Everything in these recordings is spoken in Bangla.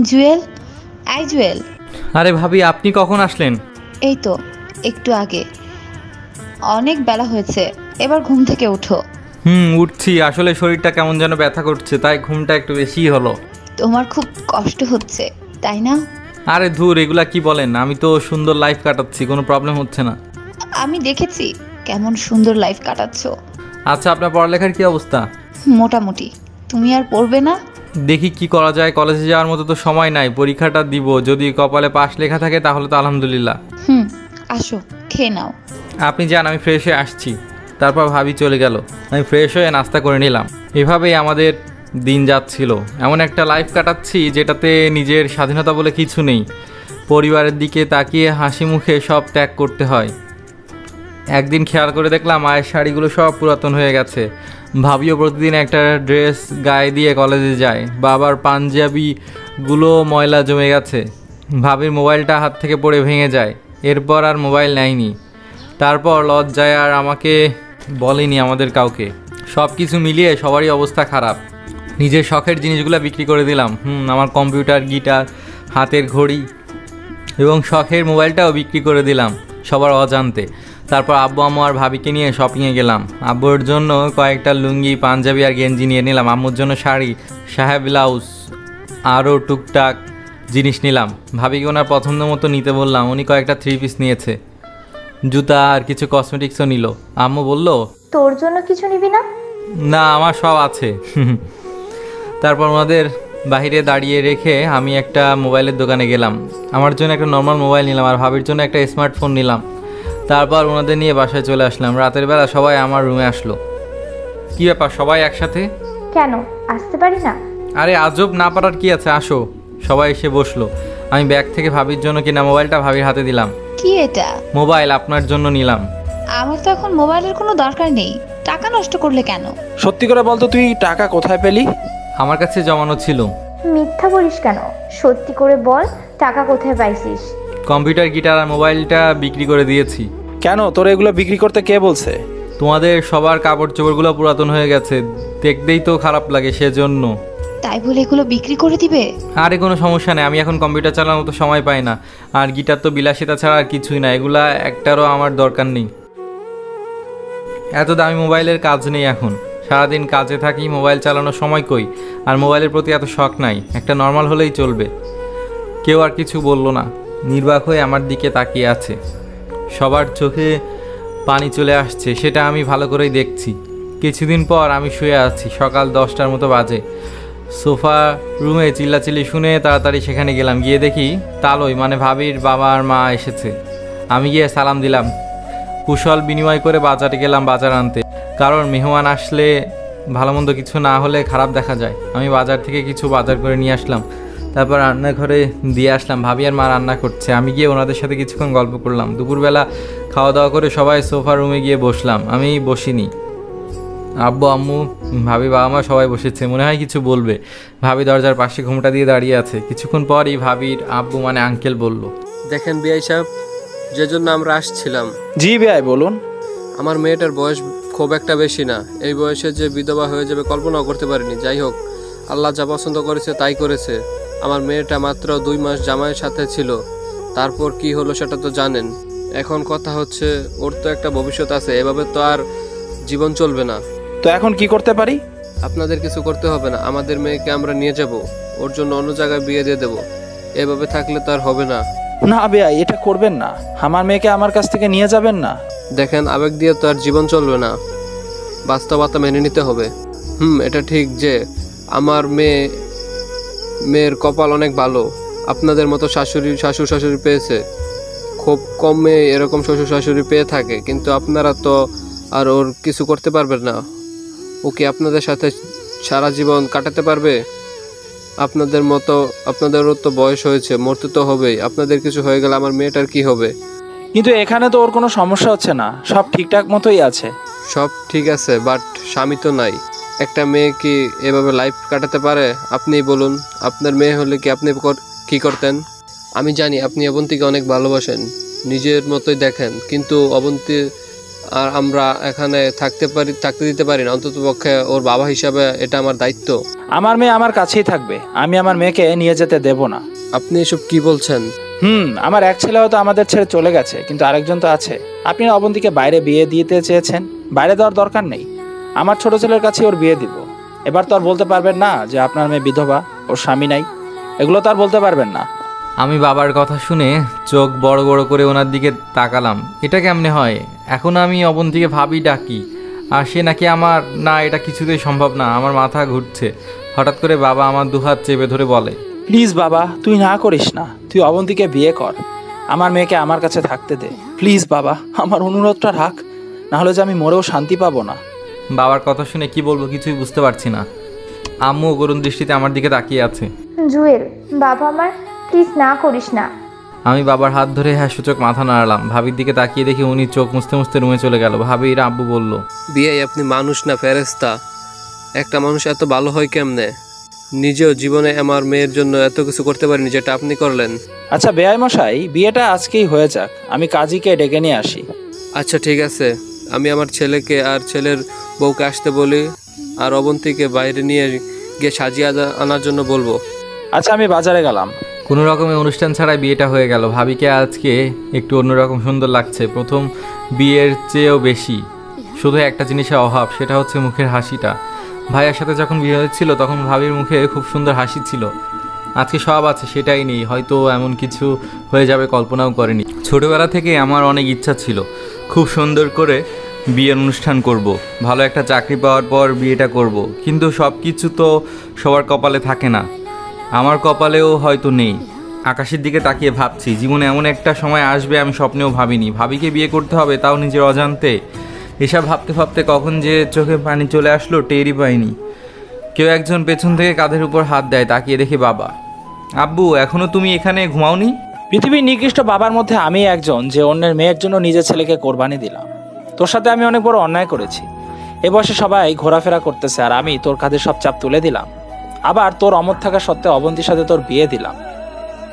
জুয়েল? আই জুয়েল। আরে ভাবি আপনি কখন আসলেন? এই তো একটু আগে। অনেক বেলা হয়েছে এবার ঘুম থেকে উঠো হুম উঠছি। আসলে শরীরটা কেমন যেন ব্যথা করছে তাই ঘুমটা একটু বেশিই হলো। তোমার খুব কষ্ট হচ্ছে তাই না? আরে ধুর এগুলা কি বলেন? আমি তো সুন্দর লাইফ কাটাচ্ছি কোনো প্রবলেম হচ্ছে না। আমি দেখেছি কেমন সুন্দর লাইফ কাটাচ্ছো। আচ্ছা আপনার পড়ালেখার কি অবস্থা? মোটামুটি। তুমি আর পড়বে না? দেখি কি করা যায়। কলেজে যাওয়ার মতো তো সময় নাই পরীক্ষাটা দিব। যদি কপালে পাশ লেখা থাকে তাহলে তো আলহামদুলিল্লাহ। হুম আসো খেয়ে নাও। আপনি যান আমি ফ্রেশ হয়ে আসছি। তারপর ভাবি চলে গেল। আমি ফ্রেশ হয়ে নাস্তা করে নিলাম। এভাবেই আমাদের দিন যাচ্ছিল। এমন একটা লাইফ কাটাচ্ছি যেটাতে নিজের স্বাধীনতা বলে কিছু নেই। পরিবারের দিকে তাকিয়ে হাসি মুখে সব ত্যাগ করতে হয়। একদিন খেয়াল করে দেখলাম মায়ের শাড়িগুলো সব পুরাতন হয়ে গেছে। ভাবিও প্রতিদিন একটা ড্রেস গায়ে দিয়ে কলেজে যায়। বাবার পাঞ্জাবিগুলো ময়লা জমে গেছে। ভাবির মোবাইলটা হাত থেকে পড়ে ভেঙে যায়। এরপর আর মোবাইল নেয়নি। তারপর লজ্জায় আর আমাকে বলেনি আমাদের কাউকে। সব কিছু মিলিয়ে সবারই অবস্থা খারাপ। নিজের শখের জিনিসগুলো বিক্রি করে দিলাম। হুম, আমার কম্পিউটার, গিটার, হাতের ঘড়ি এবং শখের মোবাইলটাও বিক্রি করে দিলাম সবার অজান্তে। তারপর আব্বু আম্মু আর ভাবিকে নিয়ে শপিংয়ে গেলাম। আব্বুর জন্য কয়েকটা লুঙ্গি পাঞ্জাবি আর গেঞ্জি নিয়ে নিলাম। আম্মুর জন্য শাড়ি সাহেব ব্লাউজ আরও টুকটাক জিনিস নিলাম। ভাবিকে ওনার পছন্দ মতো নিতে বললাম। উনি কয়েকটা থ্রি পিস নিয়েছে। জুতা আর কিছু কসমেটিক্সও নিল। আম্মু বলল তোর জন্য কিছু নিবি না? না আমার সব আছে। তারপর ওনাদের বাইরে দাঁড়িয়ে রেখে আমি একটা মোবাইলের দোকানে গেলাম। আমার জন্য একটা নর্মাল মোবাইল নিলাম আর ভাবির জন্য একটা স্মার্টফোন নিলাম। তারপর ওনাদের নিয়ে বাসায় চলে আসলাম। রাতের বেলা সবাই আমার রুমে আসলো। কী ব্যাপার সবাই একসাথে? কেন? আসতে পারি না? আরে আজব না পারার কি আছে? আসো। সবাই এসে বসল। আমি ব্যাগ থেকে ভাবির জন্য কিনা মোবাইলটা ভাবির হাতে দিলাম। কি এটা? মোবাইল আপনার জন্য নিলাম। আমার তো এখন মোবাইলের কোনো দরকার নেই। টাকা নষ্ট করলে কেন? সত্যি করে বলতো তুই টাকা কোথায় পেলি? আমার কাছে জমানো ছিল। মিথ্যা বলিস কেন? সত্যি করে বল টাকা কোথায় পাইছিস? কম্পিউটার গিটার আর মোবাইলটা বিক্রি করে দিয়েছি। কেন? তোর এগুলো বিক্রি করতে কে বলছে? তোমাদের সবার কাপড় চোপড়গুলো পুরাতন হয়ে গেছে। দেখতেই তো খারাপ লাগে সেজন্য। তাই বলে এগুলো বিক্রি করে দিবে? আরে কোনো সমস্যা নেই আমি এখন কম্পিউটার চালানোর মতো সময় পাই না। আর গিটার তো বিলাসিতা ছাড়া আর কিছুই না এগুলা একটারও আমার দরকার নেই। এত দামি মোবাইলের কাজ নেই এখন। সারাদিন কাজে থাকি মোবাইল চালানোর সময় কই? আর মোবাইলের প্রতি এত শখ নাই একটা নর্মাল হলেই চলবে। কেউ আর কিছু বলল না নির্বাক হয়ে আমার দিকে তাকিয়ে আছে। সবার চোখে পানি চলে আসছে, সেটা আমি ভালো করেই দেখছি। কিছুদিন পর আমি শুয়ে আছি, সকাল দশটার মতো বাজে। সোফা রুমে চিল্লাচিল্লি শুনে তাড়াতাড়ি সেখানে গেলাম, গিয়ে দেখি তালই মানে ভাবির বাবা আর মা এসেছে। আমি গিয়ে সালাম দিলাম। কুশল বিনিময় করে বাজারে গেলাম বাজার আনতে। কারণ মেহমান আসলে ভালো মন্দ কিছু না হলে খারাপ দেখা যায়। আমি বাজার থেকে কিছু বাজার করে নিয়ে আসলাম। তারপর রান্নাঘরে দিয়ে আসলাম। ভাবি আর মা রান্না করছে। আমি গিয়ে ওনাদের সাথে কিছুক্ষণ গল্প করলাম। দুপুরবেলা খাওয়া দাওয়া করে সবাই সোফা রুমে গিয়ে বসলাম। আমি বসিনি। আব্বু আম্মু ভাবি বাবা মা সবাই বসেছে। মনে হয় কিছু বলবে। ভাবি দরজার পাশে ঘুমটা দিয়ে দাঁড়িয়ে আছে। কিছুক্ষণ পরই ভাবির আব্বু মানে আঙ্কেল বলল দেখেন বিআই সাহেব যে জন্য আমরা আসছিলাম। জি ভাই বলুন। আমার মেয়েটার বয়স খুব একটা বেশি না। এই বয়সে যে বিধবা হয়ে যাবে কল্পনাও করতে পারিনি। যাই হোক আল্লাহ যা পছন্দ করেছে তাই করেছে। আমার মেয়েটা মাত্র দুই মাস জামাইয়ের সাথে ছিল। তারপর কি হলো সেটা তো জানেন। এখন কথা হচ্ছে ওর তো একটা ভবিষ্যৎ আছে এভাবে তো আর জীবন চলবে না। তো এখন কি করতে পারি? আপনাদের কিছু করতে হবে না আমাদের মেয়েকে আমরা নিয়ে যাব। ওর জন্য অন্য জায়গায় বিয়ে দিয়ে দেবো। এভাবে থাকলে তো আর হবে না। না ভাই এটা করবেন না। আমার মেয়েকে আমার কাছ থেকে নিয়ে যাবেন না। দেখেন আবেগ দিয়ে তো আর জীবন চলবে না। বাস্তবতা মেনে নিতে হবে। হুম এটা ঠিক যে আমার মেয়ে মেয়ের কপাল অনেক ভালো। আপনাদের মতো শাশুড়ি শাশুড় শাশুড়ি পেয়েছে। খুব কম মেয়ে এরকম শ্বশুর শাশুড়ি পেয়ে থাকে কিন্তু আপনারা তো আর ওর কিছু করতে পারবেন না। ও কি আপনাদের সাথে সারা জীবন কাটাতে পারবে? আপনাদের মতো আপনাদেরও তো বয়স হয়েছে মরতে তো হবেই। আপনাদের কিছু হয়ে গেলে আমার মেয়েটার কি হবে? কিন্তু এখানে তো ওর কোনো সমস্যা হচ্ছে না। সব ঠিকঠাক মতোই আছে। সব ঠিক আছে বাট স্বামী তো নাই। একটা মেয়ে কি এভাবে লাইফ কাটাতে পারে? আপনি বলুন আপনার মেয়ে হলে কি আপনি কি করতেন? আমি জানি আপনি অবন্তীকে অনেক ভালোবাসেন নিজের মতোই দেখেন কিন্তু অবন্তী আর আমরা এখানে থাকতে পারি থাকতে দিতে পারি না অন্তত পক্ষে ওর বাবা হিসাবে এটা আমার দায়িত্ব। আমার মেয়ে আমার কাছেই থাকবে আমি আমার মেয়েকে নিয়ে যেতে দেব না। আপনি এসব কি বলছেন? হুম আমার এক ছেলেও তো আমাদের ছেড়ে চলে গেছে কিন্তু আরেকজন তো আছে। আপনি অবন্তীকে বাইরে বিয়ে দিতে চেয়েছেন? বাইরে দেওয়ার দরকার নেই। আমার ছোট ছেলের কাছে ওর বিয়ে দিব। এবার তো আর বলতে পারবেন না যে আপনার মেয়ে বিধবা ওর স্বামী নাই। এগুলো তো আর বলতে পারবেন না। আমি বাবার কথা শুনে চোখ বড় বড় করে ওনার দিকে তাকালাম। এটা কেমনে হয়? এখন আমি অবন্তীকে ভাবি ডাকি আর সে নাকি আমার না এটা কিছুতেই সম্ভব না আমার মাথা ঘুরছে। হঠাৎ করে বাবা আমার দুহাত চেপে ধরে বলে প্লিজ বাবা তুই না করিস না তুই অবন্তীকে বিয়ে কর। আমার মেয়েকে আমার কাছে থাকতে দে। প্লিজ বাবা আমার অনুরোধটা রাখ না হলে যে আমি মরেও শান্তি পাবো না। বাবার কথা শুনে কি বলব কিছুই বুঝতে পারছি না। আম্মু করুণ দৃষ্টিতে আমার দিকে তাকিয়ে আছে। জুয়েল বাবা আমার প্লিজ না করিস না। আমি বাবার হাত ধরে হ্যাঁ সূচক মাথা নাড়ালাম। ভাবির দিকে তাকিয়ে দেখি উনি চোখ মুছতে মুছতে রুমে চলে গেল। ভাবির আব্বু বলল বিয়ে আপনি মানুষ না ফেরেস্তা একটা মানুষ এত ভালো হয় কেমনে? নিজেও জীবনে আমার মেয়ের জন্য এত কিছু করতে পারিনি যেটা আপনি করলেন। আচ্ছা বেআই মশাই বিয়েটা আজকেই হয়ে যাক। আমি কাজীকে ডেকে নিয়ে আসি। আচ্ছা ঠিক আছে। আমি আমার ছেলেকে আর ছেলের বউকে আসতে বলি আর অবন্তীকে বাইরে নিয়ে গিয়ে সাজিয়ে আনা- আনার জন্য বলব। আচ্ছা আমি বাজারে গেলাম। কোনো রকমের অনুষ্ঠান ছাড়াই বিয়েটা হয়ে গেল। ভাবিকে আজকে একটু অন্যরকম সুন্দর লাগছে। প্রথম বিয়ের চেয়েও বেশি। শুধু একটা জিনিসের অভাব সেটা হচ্ছে মুখের হাসিটা। ভাইয়ের সাথে যখন বিয়ে হচ্ছিল তখন ভাবির মুখে খুব সুন্দর হাসি ছিল। আজকে সব আছে সেটাই নেই। হয়তো এমন কিছু হয়ে যাবে কল্পনাও করেনি। ছোটবেলা থেকে আমার অনেক ইচ্ছা ছিল। খুব সুন্দর করে বিয়ের অনুষ্ঠান করব। ভালো একটা চাকরি পাওয়ার পর বিয়েটা করব। কিন্তু সব কিছু তো সবার কপালে থাকে না। আমার কপালেও হয়তো নেই। আকাশের দিকে তাকিয়ে ভাবছি, জীবনে এমন একটা সময় আসবে আমি স্বপ্নেও ভাবিনি। ভাবিকে বিয়ে করতে হবে, তাও নিজের অজান্তে। এসব ভাবতে ভাবতে কখন যে চোখে পানি চলে আসলো, টেরই পাইনি। কেউ একজন পেছন থেকে কাঁধের উপর হাত দেয়, তাকিয়ে দেখি বাবা। আব্বু, এখনও তুমি এখানে ঘুমাওনি? পৃথিবীর নিকৃষ্ট বাবার মধ্যে আমি একজন, যে অন্যের মেয়ের জন্য নিজের ছেলেকে কোরবানি দিলাম। তোর সাথে আমি অনেক বড় অন্যায় করেছি। এ বয়সে সবাই ঘোরাফেরা করতেছে আর আমি তোর কাঁধে সব চাপ তুলে দিলাম। আবার তোর অমর থাকা সত্ত্বেও অবন্তীর সাথে তোর বিয়ে দিলাম।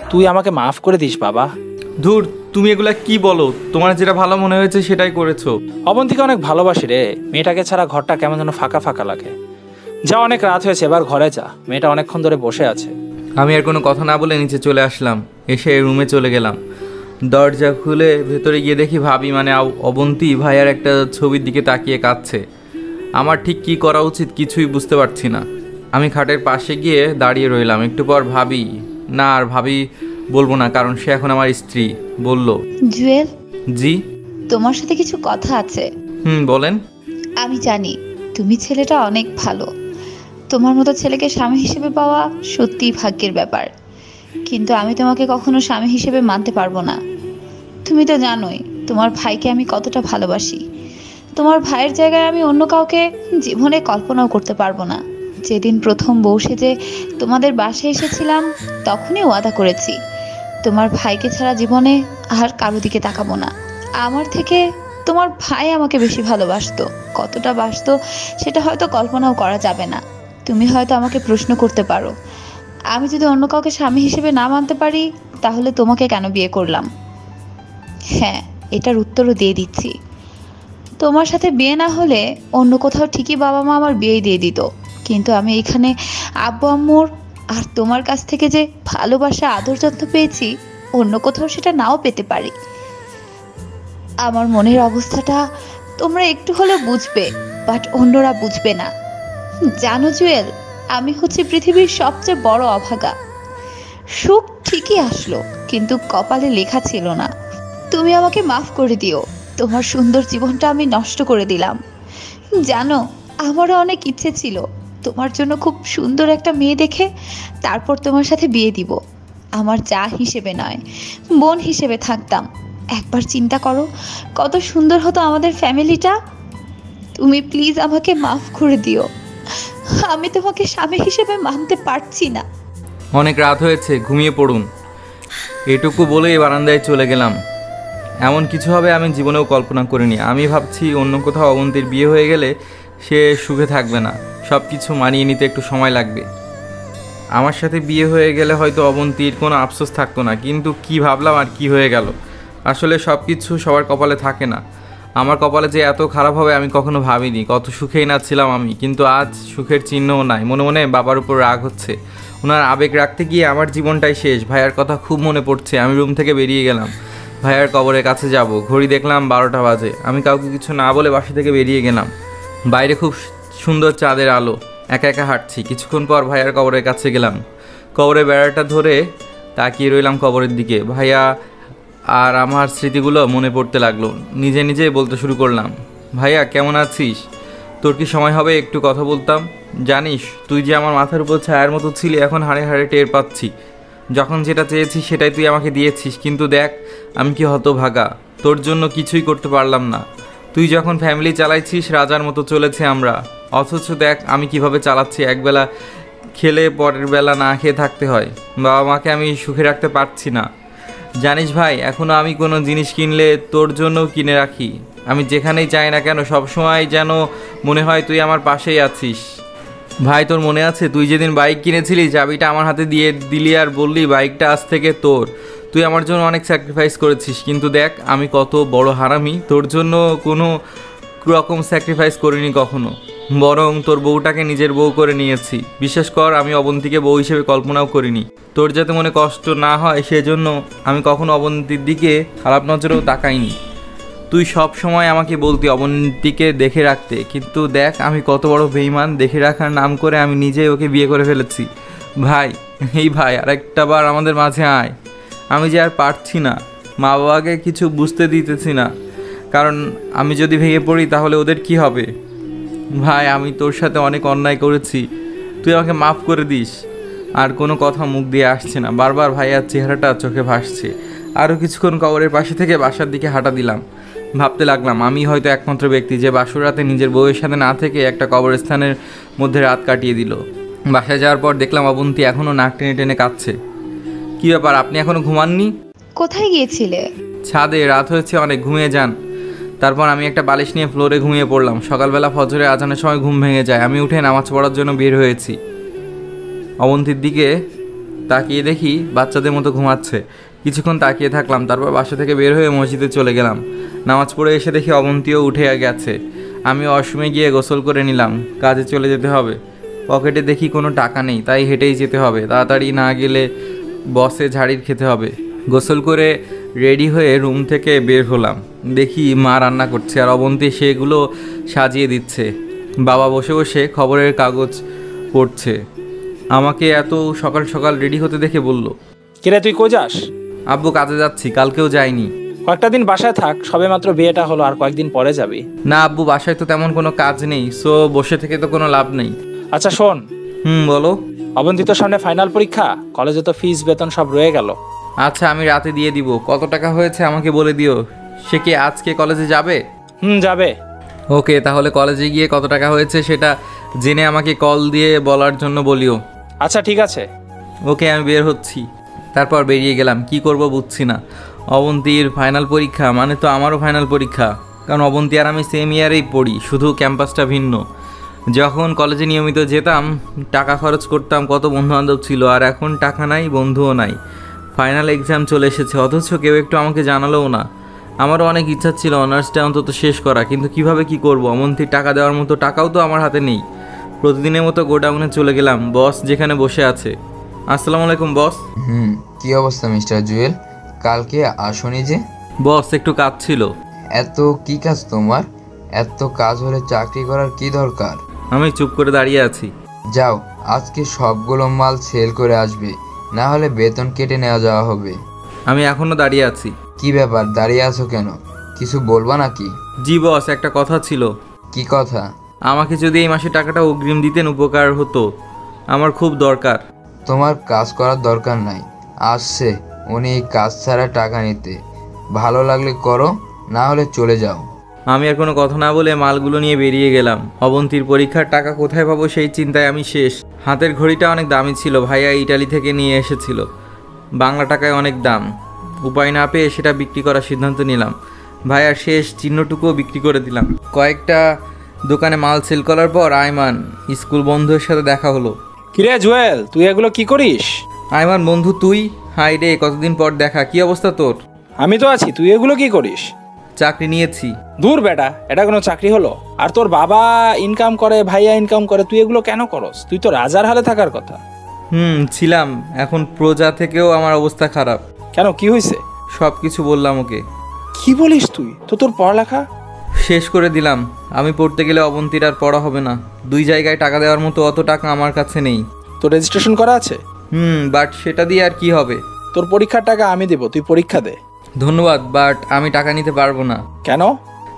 তুই আমাকে মাফ করে দিস বাবা। ধুর তুমি এগুলা কি বলো? তোমার যেটা ভালো মনে হয়েছে সেটাই করেছ। অবন্তীকে অনেক ভালোবাসি রে। মেয়েটাকে ছাড়া ঘরটা কেমন যেন ফাঁকা ফাঁকা লাগে। যা অনেক রাত হয়েছে এবার ঘরে যা। মেয়েটা অনেকক্ষণ ধরে বসে আছে। আমি আর কোনো কথা না বলে নিচে চলে আসলাম। এসে রুমে চলে গেলাম। দরজা খুলে ভেতরে গিয়ে দেখি ভাবি মানে অবন্তী ভাইয়ার একটা ছবির দিকে তাকিয়ে কাঁদছে। আমার ঠিক কি করা উচিত কিছুই বুঝতে পারছি না। আমি খাটের পাশে গিয়ে দাঁড়িয়ে রইলাম। একটু পর ভাবি না আর ভাবি বলব না কারণ সে এখন আমার স্ত্রী। বলল জুয়েল? জি? তোমার সাথে কিছু কথা আছে। হুম বলেন। আমি জানি তুমি ছেলেটা অনেক ভালো। তোমার মতো ছেলেকে স্বামী হিসেবে পাওয়া সত্যিই ভাগ্যের ব্যাপার। কিন্তু আমি তোমাকে কখনো স্বামী হিসেবে মানতে পারব না। তুমি তো জানোই, তোমার ভাইকে আমি কতটা ভালোবাসি। তোমার ভাইয়ের জায়গায় আমি অন্য কাউকে জীবনে কল্পনাও করতে পারব না। যেদিন প্রথম বউ সেজে তোমাদের বাসায় এসেছিলাম, তখনই ওয়াদা করেছি। তোমার ভাইকে ছাড়া জীবনে আর কারও দিকে তাকাবো না। আমার থেকে তোমার ভাই আমাকে বেশি ভালোবাসতো। কতটা বাসতো সেটা হয়তো কল্পনাও করা যাবে না। তুমি হয়তো আমাকে প্রশ্ন করতে পারো। আমি যদি অন্য কাউকে স্বামী হিসেবে না মানতে পারি, তাহলে তোমাকে কেন বিয়ে করলাম? হ্যাঁ এটার উত্তরও দিয়ে দিচ্ছি। তোমার সাথে বিয়ে না হলে অন্য কোথাও ঠিকই বাবা মা আমার বিয়ে দিয়ে দিত। কিন্তু আমি এখানে আব্বু আম্মুর আর তোমার কাছ থেকে যে ভালোবাসা, আদর যত্ন পেয়েছি, অন্য কোথাও সেটা নাও পেতে পারি। আমার মনের অবস্থাটা তোমরা একটু হলেও বুঝবে, বাট অন্যরা বুঝবে না। জানো জুয়েল, আমি হচ্ছে পৃথিবীর সবচেয়ে বড় অভাগা। সুখ ঠিকই আসলো, কিন্তু কপালে লেখা ছিল না। তুমি আমাকে মাফ করে দিও। তোমার সুন্দর জীবনটা আমি নষ্ট করে দিলাম। জানো, আমারও অনেক ইচ্ছে ছিল। তোমার জন্য খুব সুন্দর একটা মেয়ে দেখে তারপর তোমার সাথে বিয়ে দিব। আমার যা হিসেবে নয়, বোন হিসেবে থাকতাম। একবার চিন্তা করো, কত সুন্দর হতো আমাদের ফ্যামিলিটা। তুমি প্লিজ আমাকে মাফ করে দিও। আমি তোমাকে স্বামী হিসেবে মানতে পারছি না। অনেক রাত হয়েছে, ঘুমিয়ে পড়ুন। এটুকু বলেই বারান্দায় চলে গেলাম। এমন কিছু হবে আমি জীবনেও কল্পনা করিনি। আমি ভাবছি অন্য কোথাও অবন্তীর বিয়ে হয়ে গেলে সে সুখে থাকবে না। সব কিছু মানিয়ে নিতে একটু সময় লাগবে। আমার সাথে বিয়ে হয়ে গেলে হয়তো অবন্তীর কোনো আফসোস থাকতো না, কিন্তু কি ভাবলাম আর কি হয়ে গেল? আসলে সব কিছু সবার কপালে থাকে না। আমার কপালে যে এত খারাপ হবে আমি কখনো ভাবিনি। কত সুখেই না ছিলাম আমি, কিন্তু আজ সুখের চিহ্নও নাই। মনে মনে বাবার উপর রাগ হচ্ছে। ওনার আবেগ রাখতে গিয়ে আমার জীবনটাই শেষ। ভাইয়ার কথা খুব মনে পড়ছে। আমি রুম থেকে বেরিয়ে গেলাম। ভাইয়ার কবরের কাছে যাব। ঘড়ি দেখলাম বারোটা বাজে। আমি কাউকে কিছু না বলে বাসা থেকে বেরিয়ে গেলাম। বাইরে খুব সুন্দর চাঁদের আলো। একা একা হাঁটছি। কিছুক্ষণ পর ভাইয়ার কবরের কাছে গেলাম। কবরের বেড়াটা ধরে তাকিয়ে রইলাম কবরের দিকে। ভাইয়া আর আমার স্মৃতিগুলো মনে পড়তে লাগল। নিজে নিজে বলতে শুরু করলাম, ভাইয়া, কেমন আছিস? তোর কি সময় হবে? একটু কথা বলতাম। জানিস, তুই যে আমার মাথার উপর ছায়ার মতো ছিলি, এখন হাড়ে হাড়ে টের পাচ্ছি। যখন যেটা চেয়েছি সেটাই তুই আমাকে দিয়েছিস, কিন্তু দেখ, আমি কি হতভাগা। তোর জন্য কিছুই করতে পারলাম না। তুই যখন ফ্যামিলি চালাইছিস, রাজার মতো চলেছে আমরা। অথচ দেখ, আমি কীভাবে চালাচ্ছি, একবেলা খেলে পরের বেলা না খেয়ে থাকতে হয়। বাবা মাকে আমি সুখে রাখতে পারছি না। জানিস ভাই এখনও আমি কোনো জিনিস কিনলে তোর জন্যও কিনে রাখি। আমি যেখানেই যাই না কেন, সবসময় যেন মনে হয় তুই আমার পাশেই আছিস। ভাই, তোর মনে আছে? তুই যেদিন বাইক কিনেছিলি, চাবিটা আমার হাতে দিয়ে দিলি আর বললি বাইকটা আজ থেকে তোর। তুই আমার জন্য অনেক স্যাক্রিফাইস করেছিস, কিন্তু দেখ, আমি কত বড় হারামি। তোর জন্য কোনো রকম স্যাক্রিফাইস করিনি কখনো। বরং তোর বউটাকে নিজের বউ করে নিয়েছি। বিশ্বাস কর, আমি অবন্তীকে বউ হিসেবে কল্পনাও করিনি। তোর যাতে মনে কষ্ট না হয়, সেজন্য আমি কখনো অবন্তীর দিকে খারাপ নজরেও তাকাইনি। তুই সব সময় আমাকে বলতি অবন্তীকে দেখে রাখতে, কিন্তু দেখ আমি কত বড় বেইমান দেখে রাখার নাম করে আমি নিজেই ওকে বিয়ে করে ফেলেছি। ভাই, এই ভাই, আরেকটা বার আমাদের মাঝে আয়। আমি যে আর পারছি না মা বাবাকে কিছু বুঝতে দিতেছি না, কারণ আমি যদি ভেঙে পড়ি তাহলে ওদের কি হবে? ভাই, আমি তোর সাথে অনেক অন্যায় করেছি, তুই আমাকে মাফ করে দিস। আর কোনো কথা মুখ দিয়ে আসছে না। বারবার ভাইয়ার চেহারাটা চোখে ভাসছে। আরও কিছুক্ষণ কবরের পাশে থেকে বাসার দিকে হাঁটা দিলাম। ভাবতে লাগলাম আমি হয়তো একমাত্র ব্যক্তি যে বাসর রাতে নিজের বউয়ের সাথে না থেকে একটা কবরস্থানের মধ্যে রাত কাটিয়ে দিল। বাসায় যাওয়ার পর দেখলাম অবন্তী এখনও নাক টেনে টেনে কাঁদছে। কী ব্যাপার আপনি এখনও ঘুমাননি? কোথায় গিয়েছিলে? ছাদে রাত হয়েছে অনেক ঘুমিয়ে যান। তারপর আমি একটা বালিশ নিয়ে ফ্লোরে ঘুমিয়ে পড়লাম। সকালবেলা ফজরে আজানের সময় ঘুম ভেঙে যায়। আমি উঠে নামাজ পড়ার জন্য বের হয়েছি। অবন্তীর দিকে তাকিয়ে দেখি বাচ্চাদের মতো ঘুমাচ্ছে। কিছুক্ষণ তাকিয়ে থাকলাম তারপর বাসা থেকে বের হয়ে মসজিদে চলে গেলাম। নামাজ পড়ে এসে দেখি অবন্তীও উঠে গেছে। আমি অসমে গিয়ে গোসল করে নিলাম কাজে চলে যেতে হবে। পকেটে দেখি কোনো টাকা নেই তাই হেঁটেই যেতে হবে। তাড়াতাড়ি না গেলে বসে ঝাড়ির খেতে হবে। গোসল করে রেডি হয়ে রুম থেকে বের হলাম। দেখি মা রান্না করছে আর অবন্তী সেগুলো সাজিয়ে দিচ্ছে। বাবা বসে বসে খবরের কাগজ পড়ছে। আমাকে এত সকাল সকাল রেডি হতে দেখে বলল কিরে তুই কো যাস? আব্বু কাজে যাচ্ছি কালকেও যাইনি। কয়েকটা দিন বাসায় থাক সবে মাত্র বিয়েটা হলো আর কয়েকদিন পরে যাবি। না আব্বু বাসায় তো তেমন কোনো কাজ নেই সো বসে থেকে তো কোনো লাভ নেই। আচ্ছা শোন। হুম বলো। অবন্তিত সামনে ফাইনাল পরীক্ষা কলেজে তো ফিস বেতন সব রয়ে গেল। আচ্ছা আমি রাতে দিয়ে দিব। কত টাকা হয়েছে আমাকে বলে দিও। সে কি আজকে কলেজে যাবে? হুম যাবে। ওকে তাহলে কলেজে গিয়ে কত টাকা হয়েছে সেটা জেনে আমাকে কল দিয়ে বলার জন্য বলিও। আচ্ছা ঠিক আছে। ওকে আমি বের হচ্ছি। তারপর বেরিয়ে গেলাম। কি করব বুঝছি না। অবন্তীর ফাইনাল পরীক্ষা মানে তো আমারও ফাইনাল পরীক্ষা। কারণ অবন্তী আর আমি সেম ইয়ারেই পড়ি, শুধু ক্যাম্পাসটা ভিন্ন। যখন কলেজে নিয়মিত যেতাম, টাকা খরচ করতাম, কত বন্ধুবান্ধব ছিল, আর এখন টাকা নাই, বন্ধুও নাই। ফাইনাল এক্সাম চলে এসেছে, অথচ কেউ একটু আমাকে জানালোও না। আমারও অনেক ইচ্ছা ছিল অনার্সটা অন্তত শেষ করা, কিন্তু কীভাবে কি করব? অমন্তীর টাকা দেওয়ার মতো টাকাও তো আমার হাতে নেই। প্রতিদিনের মতো গোডাউনে চলে গেলাম বস যেখানে বসে আছে। আসসালামু আলাইকুম বস হুম, কি অবস্থা মিস্টার জুয়েল? কালকে আসনি যে? বস একটু কাজ ছিল। এত কি কাজ তোমার? এত কাজ হলে চাকরি করার কি দরকার? আমি চুপ করে দাঁড়িয়ে আছি। যাও আজকে সবগুলো মাল সেল করে আসবে। না হলে বেতন কেটে নেওয়া যাওয়া হবে। আমি এখনও দাঁড়িয়ে আছি। কি ব্যাপার দাঁড়িয়ে আছো কেন? কিছু বলবা নাকি? জি বস একটা কথা ছিল। কি কথা? আমাকে যদি এই মাসে টাকাটা অগ্রিম দিতেন উপকার হতো। আমার খুব দরকার। তোমার কাজ করার দরকার নাই। আসছে। উনি এই কাজ ছাড়া টাকা নিতে। ভালো লাগলে করো না হলে চলে যাও। আমি আর কোনো কথা না বলে মালগুলো নিয়ে বেরিয়ে গেলাম। অবন্তীর পরীক্ষার টাকা কোথায় পাবো সেই চিন্তায় আমি শেষ। হাতের ঘড়িটা অনেক দামি ছিল ভাইয়া ইটালি থেকে নিয়ে এসেছিল। বাংলা টাকায় অনেক দাম। উপায় না পেয়ে সেটা বিক্রি করার সিদ্ধান্ত নিলাম। ভাইয়ার শেষ চিহ্নটুকুও বিক্রি করে দিলাম। কয়েকটা দোকানে মাল সেল করার পর আয়মান স্কুল বন্ধুদের সাথে দেখা হলো। কিরে জুয়েল তুই এগুলো কি করিস? আয়মান বন্ধু তুই? হাই রে কতদিন পর দেখা কি অবস্থা তোর? আমি তো আছি তুই এগুলো কি করিস? চাকরি নিয়েছি। দূর বেটা এটা কোনো চাকরি হলো? আর তোর বাবা ইনকাম করে ভাইয়া ইনকাম করে তুই এগুলো কেন করস? তুই তো রাজার হালে থাকার কথা। হুম ছিলাম। এখন প্রজা থেকেও আমার অবস্থা খারাপ। কেন কি হয়েছে সব কিছু বললাম ওকে। কি বলিস তুই? তো তোর পড়ালেখা? শেষ করে দিলাম। আমি পড়তে গেলে অবন্তীর আর পড়া হবে না। দুই জায়গায় টাকা দেওয়ার মতো অত টাকা আমার কাছে নেই। তোর রেজিস্ট্রেশন করা আছে? হুম বাট সেটা দিয়ে আর কি হবে? তোর পরীক্ষার টাকা আমি দেবো তুই পরীক্ষা দে। ধন্যবাদ বাট আমি টাকা নিতে পারব না। কেন?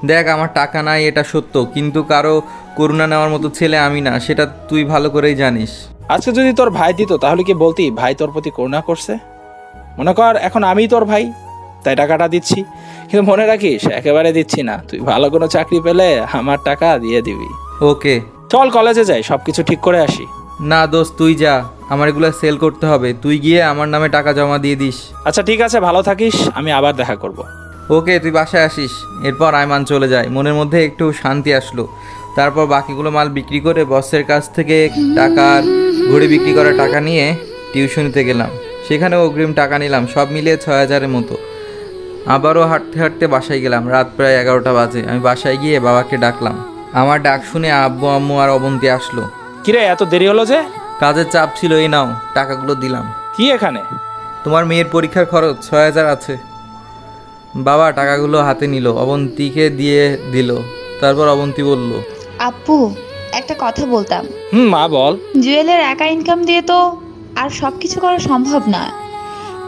দেখ আমার টাকা নাই এটা সত্য কিন্তু কারও করুণা নেওয়ার মতো ছেলে আমি না সেটা তুই ভালো করেই জানিস। আজকে যদি তোর ভাই দিত তাহলে কি বলতি ভাই তোর প্রতি করুণা করছে? মনে কর এখন আমি তোর ভাই তাই টাকাটা দিচ্ছি। কিন্তু মনে রাখিস একেবারে দিচ্ছি না তুই ভালো কোনো চাকরি পেলে আমার টাকা দিয়ে দিবি। ওকে। চল কলেজে যাই সব কিছু ঠিক করে আসি। না দোস্ত তুই যা। আমার এগুলো সেল করতে হবে। তুই গিয়ে আমার নামে টাকা জমা দিয়ে দিস। আচ্ছা ঠিক আছে ভালো থাকিস আমি আবার দেখা করব। ওকে তুই বাসায় আসিস। এরপর আয়মান চলে যায়। মনের মধ্যে একটু শান্তি আসলো। তারপর বাকিগুলো মাল বিক্রি করে বসের কাছ থেকে টাকার ঘড়ি বিক্রি করা টাকা নিয়ে টিউশনিতে গেলাম। সেখানে অগ্রিম টাকা নিলাম সব মিলিয়ে ছয় হাজারের মতো। আবারও হাঁটতে হাঁটতে বাসায় গেলাম। রাত প্রায় এগারোটা বাজে। আমি বাসায় গিয়ে বাবাকে ডাকলাম। আমার ডাক শুনে আব্বু আম্মু আর অবন্তি আসলো। কিরে এত দেরি হলো যে? কাজের চাপ ছিল এই নাও টাকাগুলো দিলাম। কি এখানে? তোমার মেয়ের পরীক্ষার খরচ ছয় হাজার আছে। বাবা টাকাগুলো হাতে নিল অবন্তীকে দিয়ে দিল। তারপর অবন্তী বলল আপু একটা কথা বলতাম। হুম মা বল। জুয়েলের একা ইনকাম দিয়ে তো আর সব কিছু করা সম্ভব না।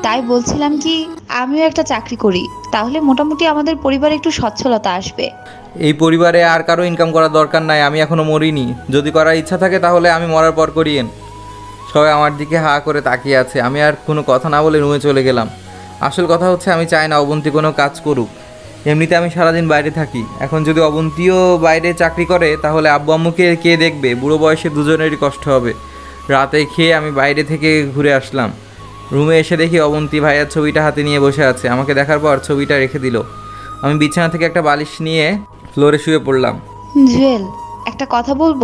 তাই বলছিলাম কি আমিও একটা চাকরি করি তাহলে মোটামুটি আমাদের পরিবারে একটু সচ্ছলতা আসবে। এই পরিবারে আর কারও ইনকাম করার দরকার নাই আমি এখনও মরিনি। যদি করার ইচ্ছা থাকে তাহলে আমি মরার পর করিয়েন সবাই আমার দিকে হা করে তাকিয়ে আছে। আমি আর কোনো কথা না বলে রুমে চলে গেলাম। আসল কথা হচ্ছে আমি চাই না অবন্তী কোনো কাজ করুক। এমনিতে আমি সারাদিন বাইরে থাকি। এখন যদি অবন্তীও বাইরে চাকরি করে তাহলে আব্বু আম্মুকে কে দেখবে? বুড়ো বয়সে দুজনেরই কষ্ট হবে। রাতে খেয়ে আমি বাইরে থেকে ঘুরে আসলাম। রুমে এসে দেখি অবন্তী ভাইয়ার ছবিটা হাতে নিয়ে বসে আছে। আমাকে দেখার পর ছবিটা রেখে দিল। আমি বিছানা থেকে একটা বালিশ নিয়ে ফ্লোরে শুয়ে পড়লাম। জুয়েল একটা কথা বলব?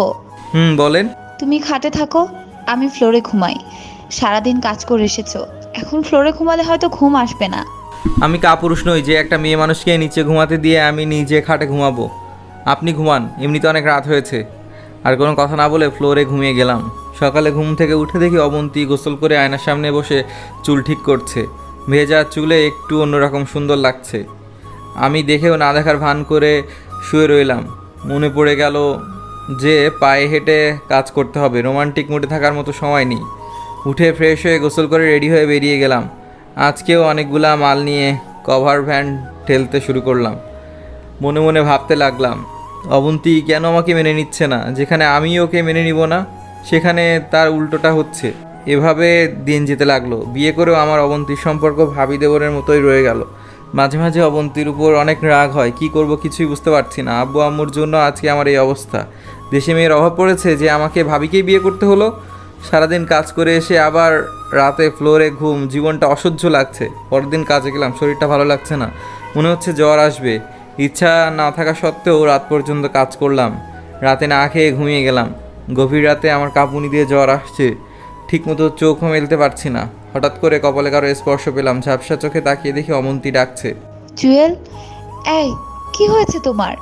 হুম বলেন। তুমি খাটে থাকো। আমি ফ্লোরে ঘুমাই। সারাদিন কাজ করে এসেছ। এখন ফ্লোরে ঘুমালে হয়তো ঘুম আসবে না। আমি কাপুরুষ নই যে একটা মেয়ে মানুষকে নিচে ঘুমাতে দিয়ে আমি নিজে খাটে ঘুমাবো। আপনি ঘুমান, এমনিতে অনেক রাত হয়েছে। আর কোনো কথা না বলে ফ্লোরে ঘুমিয়ে গেলাম। সকালে ঘুম থেকে উঠে দেখি অবন্তী গোসল করে আয়নার সামনে বসে চুল ঠিক করছে। ভেজা চুলে একটু অন্যরকম সুন্দর লাগছে। আমি দেখেও না দেখার ভান করে শুয়ে রইলাম। মনে পড়ে গেল যে পায়ে হেঁটে কাজ করতে হবে। রোমান্টিক মুডে থাকার মতো সময় নেই। উঠে ফ্রেশ হয়ে গোসল করে রেডি হয়ে বেরিয়ে গেলাম। আজকেও অনেকগুলা মাল নিয়ে কভার ভ্যান ঠেলতে শুরু করলাম। মনে মনে ভাবতে লাগলাম, অবন্তি কেন আমাকে মেনে নিচ্ছে না? যেখানে আমি ওকে মেনে নিব না, সেখানে তার উল্টোটা হচ্ছে। এভাবে দিন যেতে লাগল। বিয়ে করেও আমার অবন্তির সম্পর্ক ভাবি দেবরের মতোই রয়ে গেল। মাঝে মাঝে অবন্তীর উপর অনেক রাগ হয়। কি করব কিছুই বুঝতে পারছি না। আব্বু আম্মুর জন্য আজকে আমার এই অবস্থা। দেশে মেয়ের অভাব পড়েছে যে আমাকে ভাবিকেই বিয়ে করতে হলো। সারাদিন কাজ করে এসে আবার রাতে ফ্লোরে ঘুম। জীবনটা অসহ্য লাগছে। পরের দিন কাজে গেলাম। শরীরটা ভালো লাগছে না। মনে হচ্ছে জ্বর আসবে। ইচ্ছা না থাকা সত্ত্বেও রাত পর্যন্ত কাজ করলাম। রাতে না খেয়ে ঘুমিয়ে গেলাম। গভীর রাতে আমার কাঁপুনি দিয়ে জ্বর আসছে। ঠিকমতো চোখও মেলতে পারছি না। হঠাৎ করে কপালে কারও স্পর্শ পেলাম ঝাপসা চোখে তাকিয়ে দেখি অমন্তি ডাকছে। জুয়েল এই কি হয়েছে তোমার?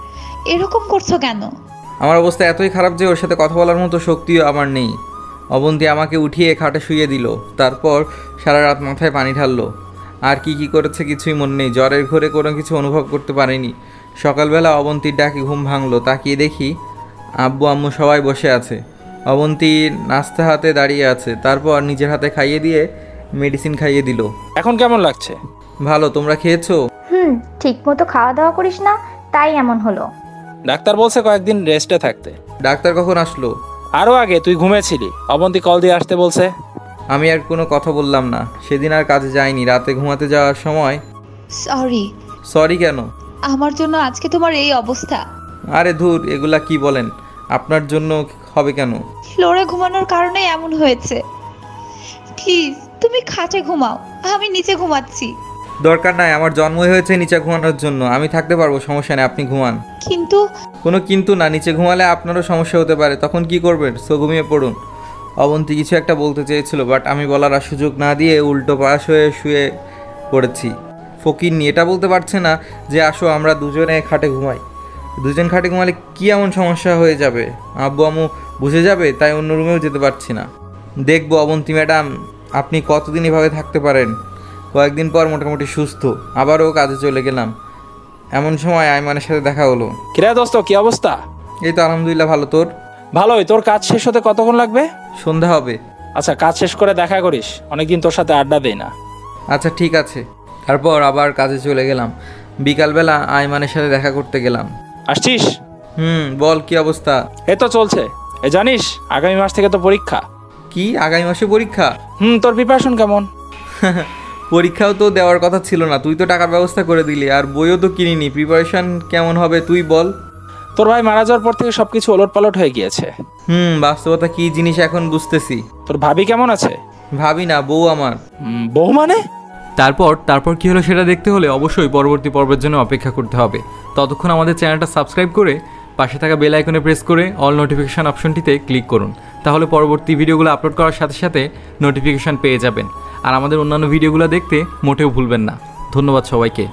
এরকম করছ কেন? আমার অবস্থা এতই খারাপ যে ওর সাথে কথা বলার মতো শক্তিও আমার নেই। অবন্তি আমাকে উঠিয়ে খাটে শুয়ে দিল তারপর সারা রাত মাথায় পানি ঢাললো। আর কি কি করেছে কিছুই মনে নেই জ্বরের ঘরে কোনো কিছু অনুভব করতে পারিনি। সকালবেলা অবন্তীর ডাকে ঘুম ভাঙলো তাকিয়ে দেখি আব্বু আম্মু সবাই বসে আছে। অবন্তী নাস্তা হাতে দাঁড়িয়ে আছে তারপর নিজের হাতে খাইয়ে দিয়ে মেডিসিন খাইয়ে দিল। এখন কেমন লাগছে? ভালো তোমরা খেয়েছো? হুম ঠিক মতো খাওয়া দাওয়া করিস না তাই এমন হলো। ডাক্তার বলছে কয়েকদিন রেস্টে থাকতে। ডাক্তার কখন আসলো? আরও আগে তুই ঘুমেছিলি। অবন্তি কল দিয়ে আসতে বলছে। আমি আর কোনো কথা বললাম না। সেদিন আর কাজে যাইনি রাতে ঘুমাতে যাওয়ার সময়। সরি সরি কেন? আমার জন্য আজকে তোমার এই অবস্থা। আরে ধুর এগুলা কি বলেন? আপনার জন্য হবে কেন? ফ্লোরে ঘুমানোর কারণে এমন হয়েছে। প্লিজ তুমি খাটে ঘুমাও আমি নিচে ঘুমাচ্ছি। দরকার নাই আমার জন্মই হয়েছে নিচে ঘুমানোর জন্য আমি থাকতে পারব সমস্যা নেই আপনি ঘুমান। কিন্তু কোনো কিন্তু না নিচে ঘুমালে আপনারও সমস্যা হতে পারে তখন কি করবেন? সো ঘুমিয়ে পড়ুন। অবন্তি কিছু একটা বলতে চেয়েছিল বাট আমি বলার আর সুযোগ না দিয়ে উল্টো পাশ হয়ে শুয়ে পড়েছি। ফকির নিয়ে এটা বলতে পারছে না যে আসো আমরা দুজনে খাটে ঘুমাই। দুজন খাটে ঘুমালে কী এমন সমস্যা হয়ে যাবে? আব্বু আম্মু বুঝে যাবে তাই অন্য রুমেও যেতে পারছি না। দেখব অবন্তী ম্যাডাম আপনি কতদিন এভাবে থাকতে পারেন? কয়েকদিন পর মোটামুটি সুস্থ আবারও কাজে চলে গেলাম। এমন সময় আইমানের সাথে দেখা হলো। কিরে দোস্ত কি অবস্থা? এই তো আলহামদুলিল্লাহ ভালো। তোর? ভালোই। তোর কাজ শেষ হতে কতক্ষণ লাগবে? সন্ধ্যা হবে। আচ্ছা কাজ শেষ করে দেখা করিস। অনেকদিন তোর সাথে আড্ডা দেই না। আচ্ছা ঠিক আছে। তারপর আবার কাজে চলে গেলাম। বিকালবেলা আইমানের সাথে দেখা করতে গেলাম। আসছিস? হুম বল কি অবস্থা? এই তো চলছে। এ জানিস আগামী মাস থেকে তো পরীক্ষা। কি? আগামী মাসে পরীক্ষা? হুম তোর প্রিপারেশন কেমন? পরীক্ষাও তো দেওয়ার কথা ছিল না। তুই তো টাকার ব্যবস্থা করে দিলি আর বইও তো কিনিনি। প্রিপারেশন কেমন হবে তুই বল। তোর ভাই মারা যাওয়ার পর থেকে সবকিছু ওলট পালট হয়ে গিয়েছে। হুম বাস্তবতা কি জিনিস এখন বুঝতেছি। তোর ভাবি কেমন আছে? ভাবি না বউ আমার। বউ মানে? তারপর তারপর কি হলো সেটা দেখতে হলে অবশ্যই পরবর্তী পর্বের জন্য অপেক্ষা করতে হবে। ততক্ষণ আমাদের চ্যানেলটা সাবস্ক্রাইব করে পাশে থাকা বেল আইকনে প্রেস করে অল নোটিফিকেশান অপশনটিতে ক্লিক করুন। তাহলে পরবর্তী ভিডিওগুলো আপলোড করার সাথে সাথে নোটিফিকেশান পেয়ে যাবেন। আর আমাদের অন্যান্য ভিডিওগুলো দেখতে মোটেও ভুলবেন না। ধন্যবাদ সবাইকে।